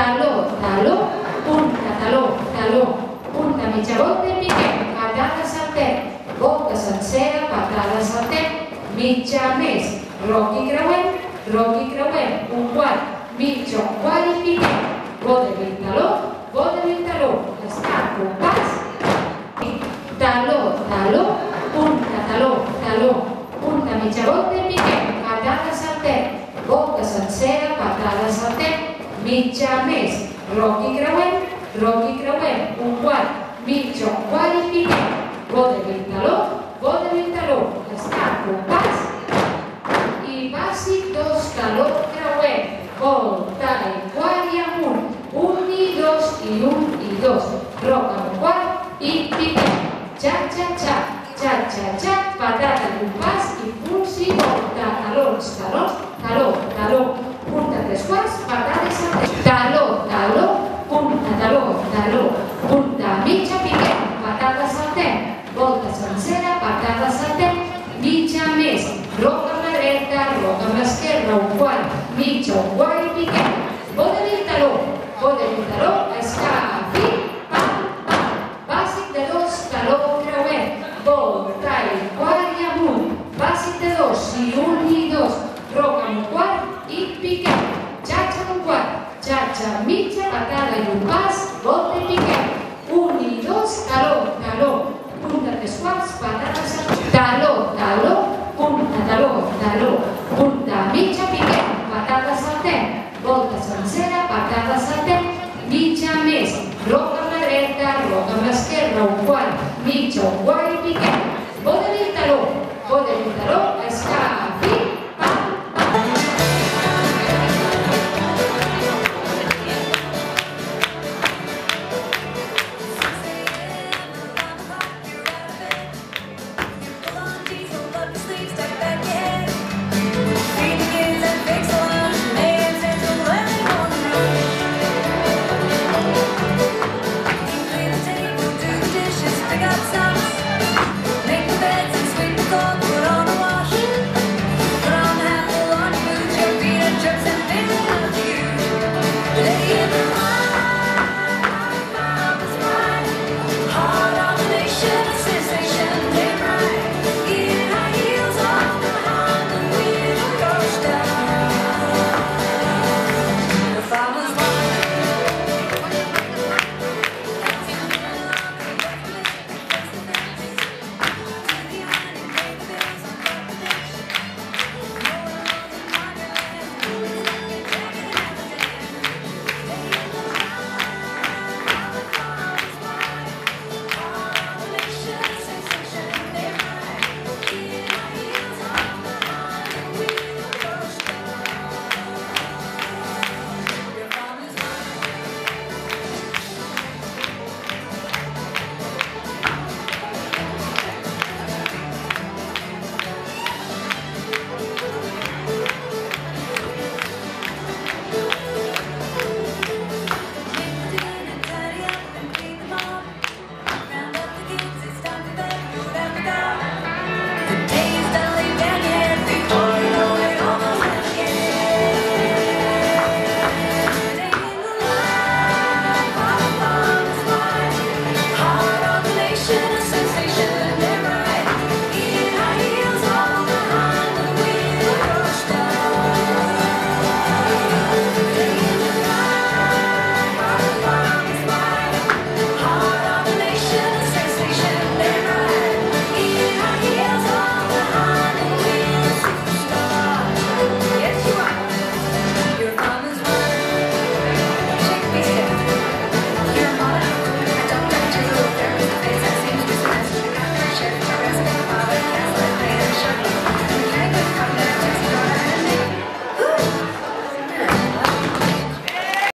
taló, taló, punta, taló, taló, punta mitja volta i piquem, patates al terra, volta sencera, patades al terra, mitja més, roc i creuem, roc i creuem, un quart, mitja, un quart i piquem, volta del taló, volta del taló, està, compàs, taló, taló, punta, taló, taló, punta mitja volta i piquem, patades al terra, volta sencera, patades al terra, mitja més, roc i creuem, roc i creuem, un quart, mitja, un quart i piquem, volta del taló, volta del taló, està, compàs, i bàsic dos taló, volta i quart i amunt, un i dos i un i dos, roc amb quart i piquem, xa, xa, xa, xa, xa, xa, patata i un pas i punts i volta, talons, talons, taló, taló, punta tres quarts, patades a tres, taló, taló, punta, taló, taló, punta mitja, piquem, patates al temps, volta sencera, patates al temps, mitja més, roc amb la dreta, roc amb l'esquerra, un quart, mitja, un taló, taló, punta mitja, piquem, patades al temps, volta sencera, patades al temps, mitja més, roc amb la dreta, roc amb l'esquerra, un quart, mitja, un